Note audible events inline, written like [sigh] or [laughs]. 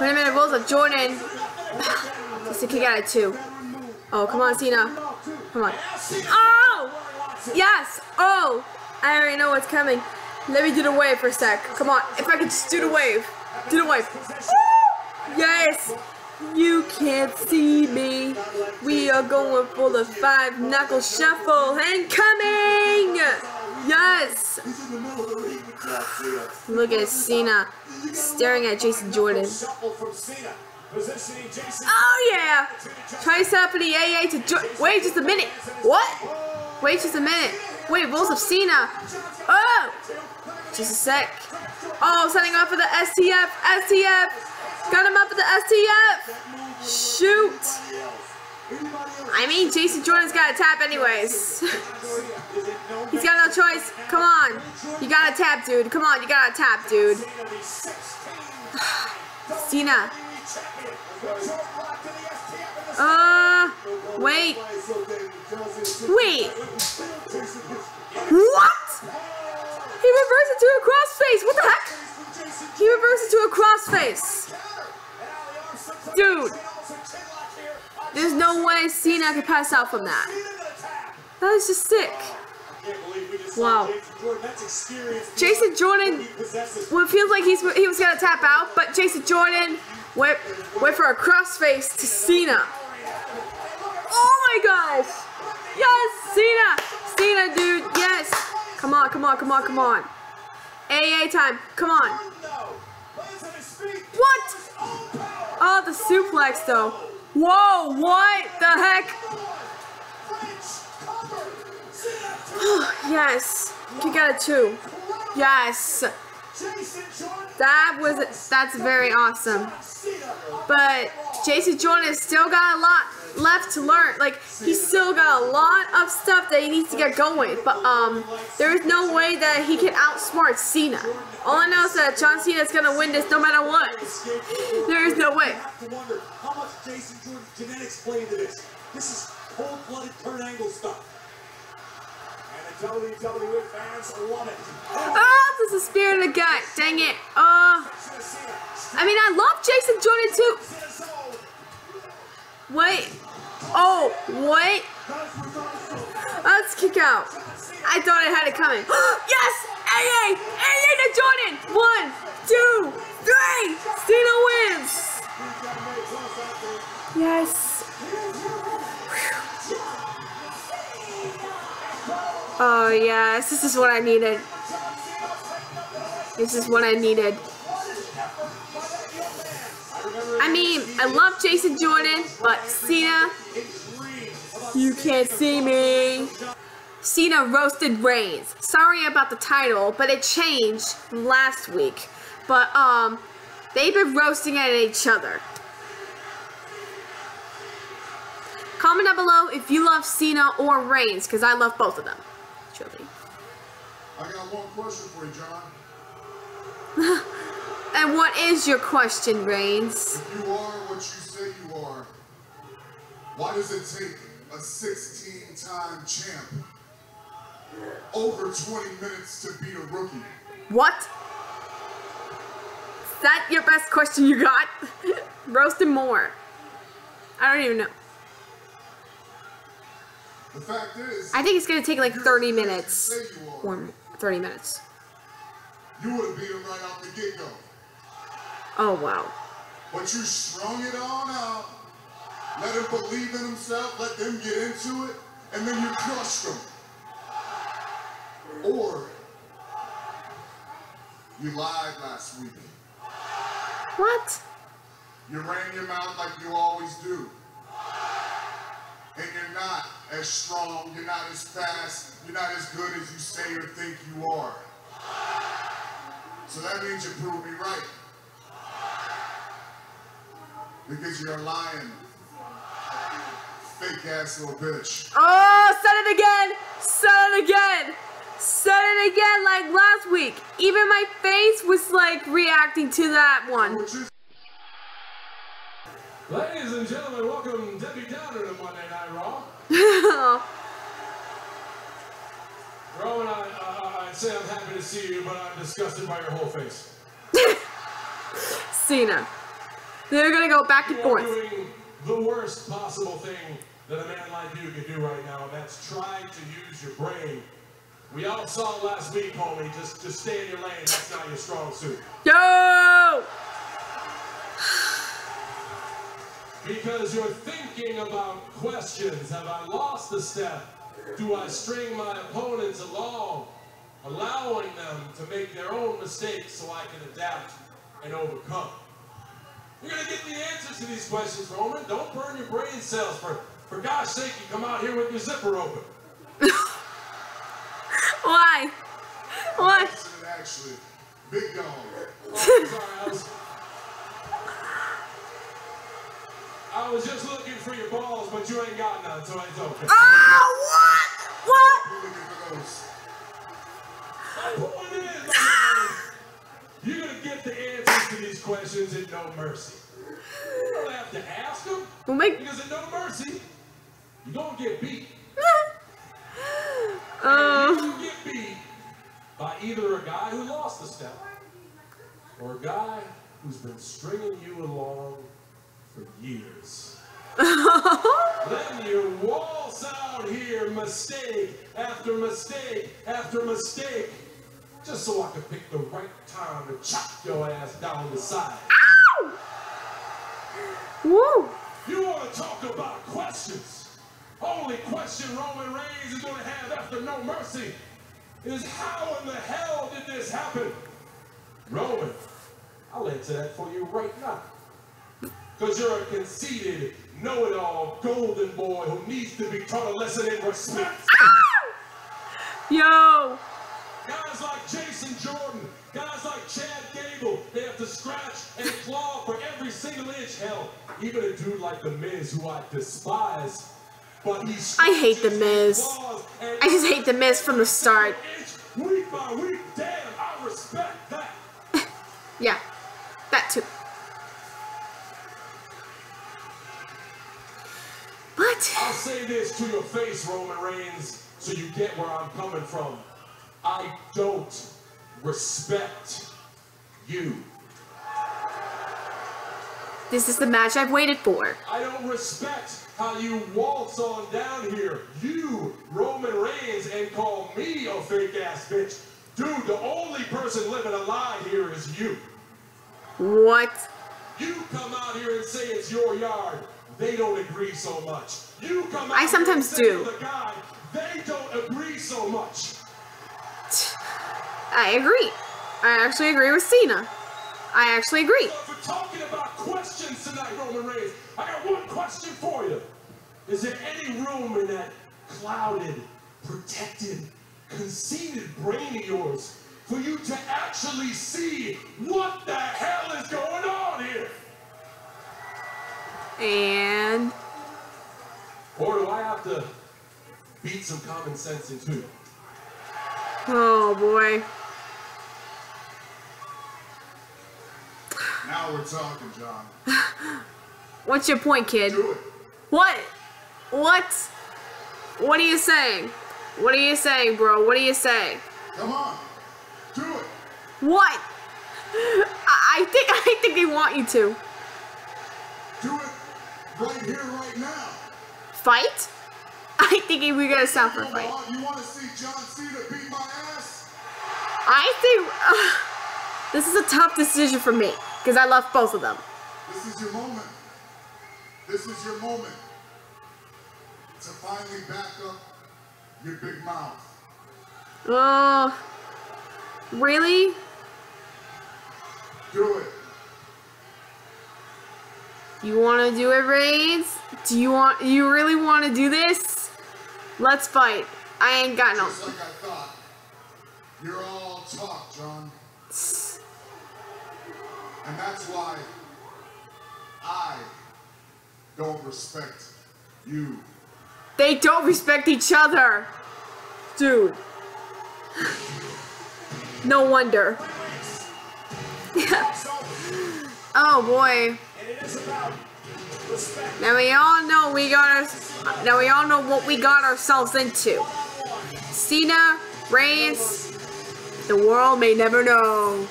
Wait a minute, Rules of Jordan. Just a kick out of two. Oh, come on, Cena. Come on. Oh! Yes! Oh! I already know what's coming. Let me do the wave for a sec. Come on. If I could just do the wave. Do the wave. Yes! You can't see me. We are going for the five knuckle shuffle. and coming! Yes! Look at Cena staring at Jason Jordan. Oh yeah! Try to set up for the AA to jo Wait just a minute. What? Wait just a minute. Wait, Rules of Cena. Oh! Just a sec. Oh, setting up for the STF. STF. Got him up for the STF. Shoot. I mean, Jason Jordan's got to tap anyways. [laughs] [laughs] He's got no choice. Come on. You got to tap, dude. Come on, you got to tap, dude. [sighs] Cena. Uh, wait. Wait. What? He reversed to a crossface. What the heck? He reversed to a crossface. Dude. There's no way Cena could pass out from that. That is just sick. Wow. Jason Jordan, well, it feels like he's he was gonna tap out, but Jason Jordan went went for a crossface to Cena. Oh my gosh! Yes, Cena, Cena, dude, yes. Come on, come on, come on, come on. AA time, come on. What? Oh, the suplex though. Whoa, what the heck? Yes, you got a two. Yes. That was, that's very awesome. But Jason Jordan still got a lot left to learn. Like, he's still got a lot of stuff that he needs to get going. But, um, there is no way that he can outsmart Cena. All I know is that John Cena is to win this no matter what. [laughs] There is no way. How much Jason into this? This is cold-blooded Kurt Angle stuff. WWE fans love it. Oh, this is a spear in the gut. Dang it. Oh. I mean, I love Jason Jordan too. Wait. Oh, wait. Oh, let's kick out. I thought I had it coming. [gasps] yes! AA! AA to Jordan! One, two, three! Cena wins! Yes. Oh, yes. This is what I needed. This is what I needed. I mean, I love Jason Jordan, but Cena, you can't see me. Cena roasted Reigns. Sorry about the title, but it changed last week. But, um, they've been roasting at each other. Comment down below if you love Cena or Reigns, because I love both of them. I got one question for you, John. [laughs] And what is your question, Reigns? If you are what you say you are, why does it take a 16-time champ over 20 minutes to beat a rookie? What? Is that your best question you got? [laughs] Roast him more. I don't even know. The fact is, I think it's gonna take like 30 minutes. Or 30 minutes. you would have beat him right out the get-go. Oh wow. But you strung it on out, let him believe in himself, let them get into it, and then you crushed him. Or you lied last week. What? You ran your mouth like you always do. And you're not as strong, you're not as fast, you're not as good as you say or think you are. So that means you proved me right. Because you're a lying, fake ass little bitch. Oh, said it again! Said it again! Said it again like last week. Even my face was like reacting to that one. Ladies and gentlemen, welcome Debbie Downer [laughs] Roman, I, I, I'd say I'm happy to see you, but I'm disgusted by your whole face. [laughs] Cena. They're gonna go back and forth. doing the worst possible thing that a man like you can do right now, and that's try to use your brain. We all saw last week, homie. Just, just stay in your lane. That's not your strong suit. Yo! Because you're thinking about questions. Have I lost a step? Do I string my opponents along, allowing them to make their own mistakes so I can adapt and overcome? You're gonna get the answers to these questions, Roman. Don't burn your brain cells. For for God's sake, you come out here with your zipper open. [laughs] Why? Why? Actually, big dog. [laughs] Oh, sorry, I was. Just looking for your balls, but you ain't got none, so it's okay. Oh, what? What? You're looking. My point is, my [sighs] you're gonna get the answers to these questions in No Mercy. You don't have to ask them, Well, make. because in No Mercy, you're gonna get beat. [laughs] Um. gonna get beat by either a guy who lost the step or a guy who's been stringing you along for years. [laughs] Waltz out here, mistake after mistake after mistake, just so I can pick the right time to chop your ass down the side. Ow! Woo! You want to talk about questions? Only question Roman Reigns is going to have after No Mercy is how in the hell did this happen? Roman, I'll answer that for you right now. Because you're a conceited, know-it-all, golden boy who needs to be taught a lesson in respect. Yo! Guys like Jason Jordan, guys like Chad Gable, they have to scratch and claw for every single inch. Hell, even a dude like The Miz, who I despise, but he I hate The Miz. I just hate The Miz from the start. Week by week, damn, I respect that. [laughs] Yeah, that too. But I'll say this to your face, Roman Reigns, so you get where I'm coming from. I don't respect you. this is the match I've waited for. I don't respect how you waltz on down here, you, Roman Reigns, and call me a fake ass bitch. Dude, the only person living a lie here is you. What? You come out here and say it's your yard. They don't agree so much. You come out I sometimes here and do. guy, they don't agree so much. I agree. I actually agree with Cena. I actually agree. So if we're talking about questions tonight, Roman Reigns, I got one question for you. Is there any room in that clouded, protected, conceited brain of yours for you to actually see what the hell is going on here? And Or do I have to beat some common sense into you? oh boy. Now we're talking, John. [laughs] What's your point, kid? Do it. What? What? What are you saying? What are you saying, bro? What are you saying? Come on. What? I I think I think they want you to Do it right here, right now. fight. I think we're gonna stop for a fight. You want to see John Cena beat my ass? I think [sighs] this is a tough decision for me because I love both of them. This is your moment. This is your moment to finally back up your big mouth. Oh, really? Do it. You want to do it, Reigns? Do you want? You really want to do this? Let's fight. I ain't got no. Just like I thought. You're all talk, John. And that's why I don't respect you. They don't respect each other, dude. No wonder. [laughs] oh boy. Now we all know we got our. Now we all know what we got ourselves into. Cena, Reigns. The world may never know.